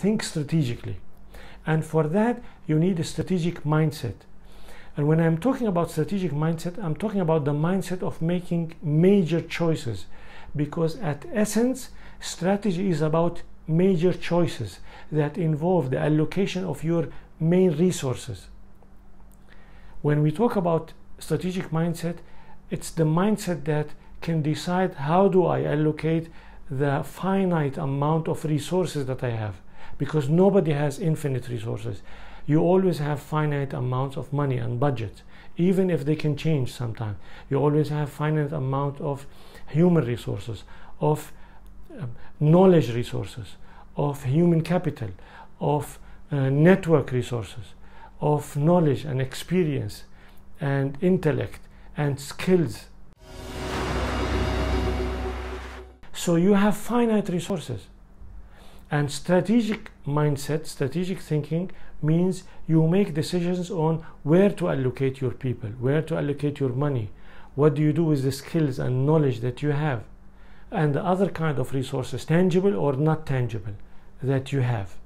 think strategically. And for that, you need a strategic mindset. And when I'm talking about strategic mindset, I'm talking about the mindset of making major choices. Because at essence, strategy is about major choices that involve the allocation of your main resources. When we talk about strategic mindset, it's the mindset that can decide how do I allocate the finite amount of resources that I have because nobody has infinite resources. You always have finite amounts of money and budget, even if they can change sometimes. You always have finite amount of human resources, of um, knowledge resources, of human capital, of uh, network resources, of knowledge and experience and intellect and skills. So you have finite resources. And strategic mindset, strategic thinking means you make decisions on where to allocate your people, where to allocate your money, what do you do with the skills and knowledge that you have, and the other kind of resources, tangible or not tangible, that you have.